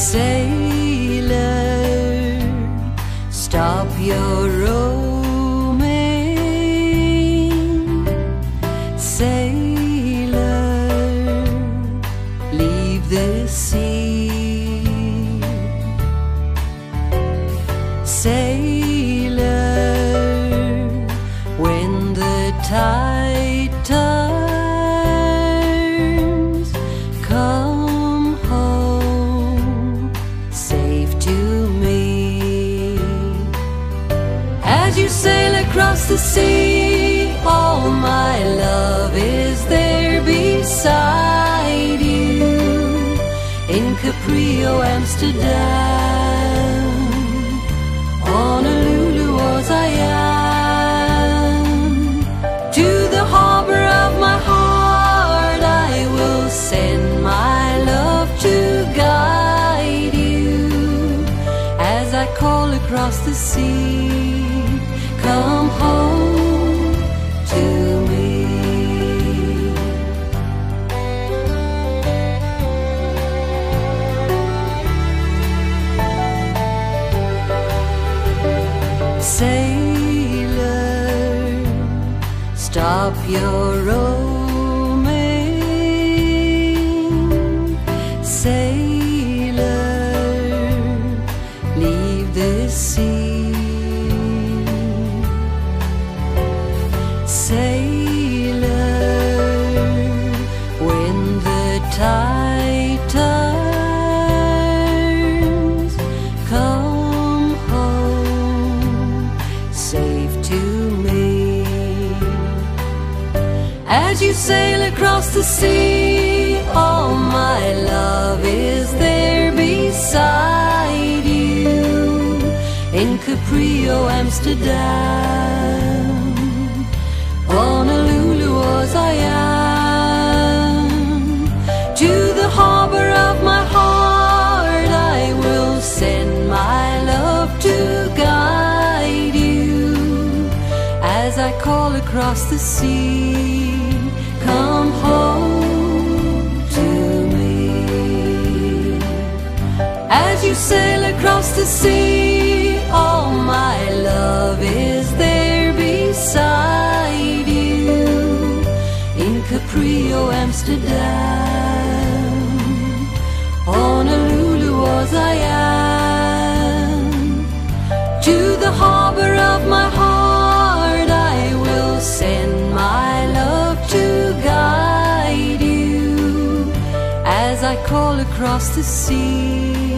Sailor, stop your roaming. Sailor, leave the sea. Sailor, when the tide sail across the sea, all my love is there beside you in Capri or Amsterdam, Honolulu or Siam. To the harbor of my heart, I will send my love to guide you as I call across the sea. Sailor, stop your roaming. As you sail across the sea, all my love is there beside you. In Capri or Amsterdam, across the sea. Come home to me. As you sail across the sea, all my love is there beside you in Capri or Amsterdam, Honolulu or Siam. To the harbor of my heart, call across the sea.